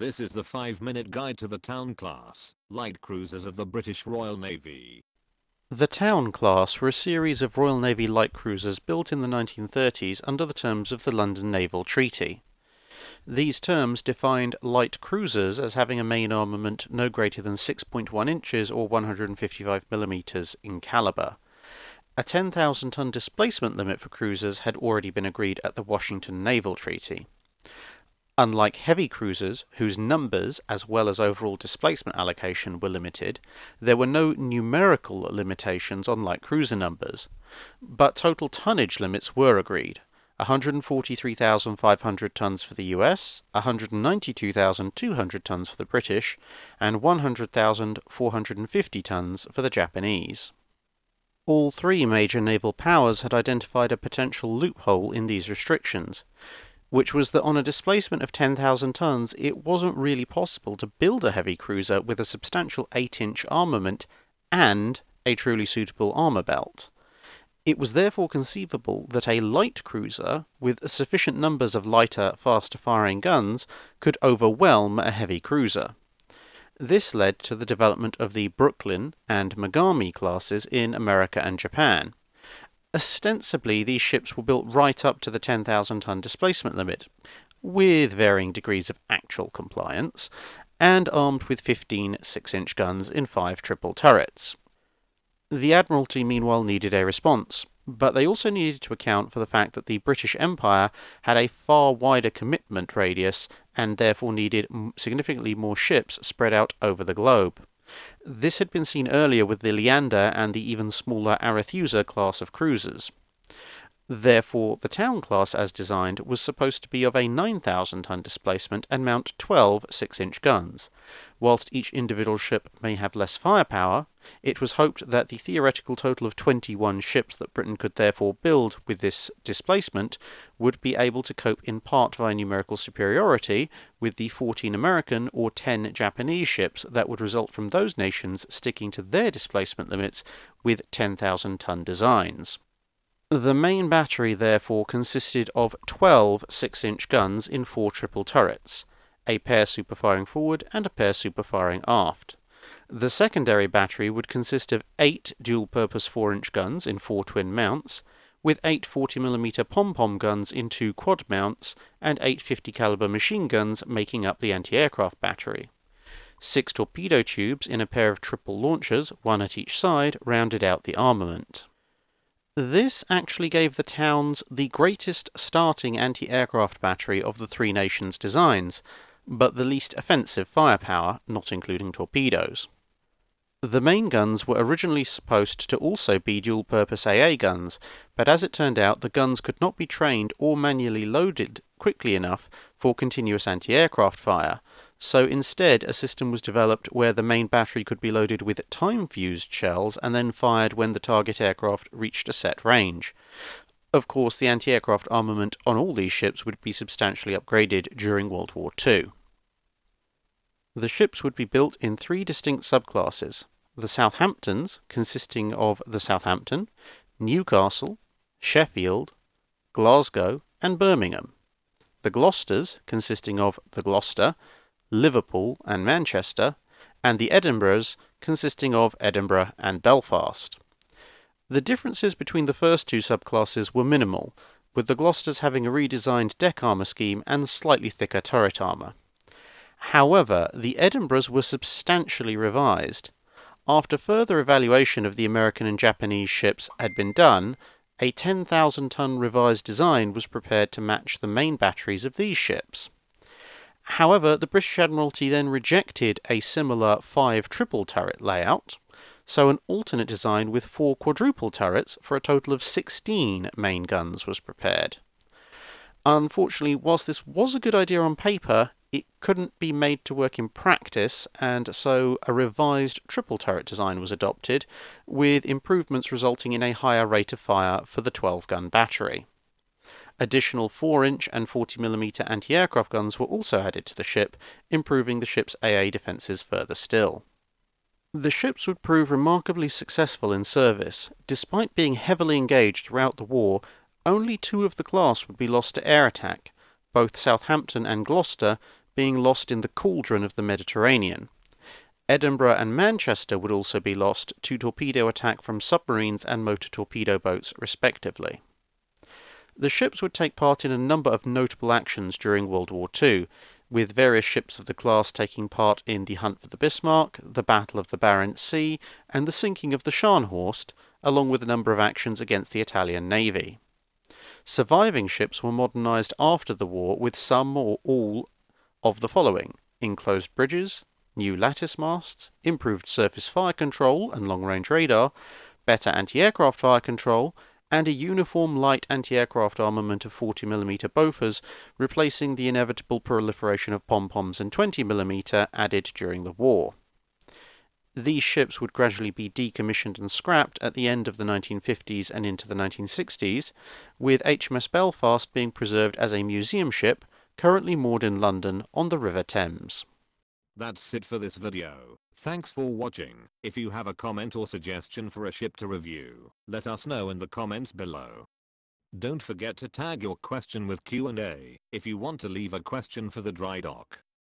This is the 5 minute guide to the Town class, light cruisers of the British Royal Navy. The Town class were a series of Royal Navy light cruisers built in the 1930s under the terms of the London Naval Treaty. These terms defined light cruisers as having a main armament no greater than 6.1 inches or 155 millimeters in caliber. A 10,000 ton displacement limit for cruisers had already been agreed at the Washington Naval Treaty. Unlike heavy cruisers, whose numbers as well as overall displacement allocation were limited, there were no numerical limitations on light cruiser numbers, but total tonnage limits were agreed. 143,500 tons for the US, 192,200 tons for the British, and 100,450 tons for the Japanese. All three major naval powers had identified a potential loophole in these restrictions which was that on a displacement of 10,000 tons, it wasn't really possible to build a heavy cruiser with a substantial 8 inch armament and a truly suitable armour belt. It was therefore conceivable that a light cruiser, with sufficient numbers of lighter, faster firing guns, could overwhelm a heavy cruiser. This led to the development of the Brooklyn and Mogami classes in America and Japan. Ostensibly, these ships were built right up to the 10,000 ton displacement limit, with varying degrees of actual compliance, and armed with 15 6 inch guns in five triple turrets. The Admiralty meanwhile needed a response, but they also needed to account for the fact that the British Empire had a far wider commitment radius and therefore needed significantly more ships spread out over the globe. This had been seen earlier with the Leander and the even smaller Arethusa class of cruisers. Therefore, the Town class as designed was supposed to be of a 9,000 ton displacement and mount 12 6 inch guns. Whilst each individual ship may have less firepower, it was hoped that the theoretical total of 21 ships that Britain could therefore build with this displacement would be able to cope in part via numerical superiority with the 14 American or 10 Japanese ships that would result from those nations sticking to their displacement limits with 10,000 ton designs. The main battery therefore consisted of 12 6 inch guns in four triple turrets, a pair superfiring forward and a pair superfiring aft. The secondary battery would consist of eight dual purpose 4 inch guns in four twin mounts, with eight 40mm pom pom guns in two quad mounts, and eight 50 caliber machine guns making up the anti aircraft battery. Six torpedo tubes in a pair of triple launchers, one at each side, rounded out the armament. This actually gave the towns the greatest starting anti aircraft battery of the three nations' designs, but the least offensive firepower, not including torpedoes. The main guns were originally supposed to also be dual purpose AA guns, but as it turned out, the guns could not be trained or manually loaded quickly enough for continuous anti aircraft fire, so instead, a system was developed where the main battery could be loaded with time fused shells and then fired when the target aircraft reached a set range. Of course, the anti aircraft armament on all these ships would be substantially upgraded during World War II. The ships would be built in three distinct subclasses the Southamptons, consisting of the Southampton, Newcastle, Sheffield, Glasgow, and Birmingham. The Gloucesters, consisting of the Gloucester, Liverpool, and Manchester, and the Edinburghs, consisting of Edinburgh and Belfast. The differences between the first two subclasses were minimal, with the Gloucesters having a redesigned deck armour scheme and slightly thicker turret armour. However, the Edinburghs were substantially revised. After further evaluation of the American and Japanese ships had been done, a 10,000 ton revised design was prepared to match the main batteries of these ships. However, the British Admiralty then rejected a similar five triple turret layout, so an alternate design with four quadruple turrets for a total of 16 main guns was prepared. Unfortunately, whilst this was a good idea on paper, it couldn't be made to work in practice, and so a revised triple turret design was adopted, with improvements resulting in a higher rate of fire for the 12 gun battery. Additional 4 inch and 40mm anti aircraft guns were also added to the ship, improving the ship's AA defences further still. The ships would prove remarkably successful in service. Despite being heavily engaged throughout the war, only two of the class would be lost to air attack, both Southampton and Gloucester being lost in the cauldron of the Mediterranean. Edinburgh and Manchester would also be lost to torpedo attack from submarines and motor torpedo boats, respectively. The ships would take part in a number of notable actions during World War II, with various ships of the class taking part in the Hunt for the Bismarck, the Battle of the Barents Sea, and the sinking of the Scharnhorst, along with a number of actions against the Italian Navy. Surviving ships were modernised after the war with some or all of the following enclosed bridges, new lattice masts, improved surface fire control and long range radar, better anti aircraft fire control, and a uniform light anti aircraft armament of 40mm Bofors, replacing the inevitable proliferation of pom poms and 20mm added during the war. These ships would gradually be decommissioned and scrapped at the end of the 1950s and into the 1960s, with HMS Belfast being preserved as a museum ship currently moored in London on the River Thames. That's it for this video. Thanks for watching. If you have a comment or suggestion for a ship to review, let us know in the comments below. Don't forget to tag your question with Q&A if you want to leave a question for the dry dock.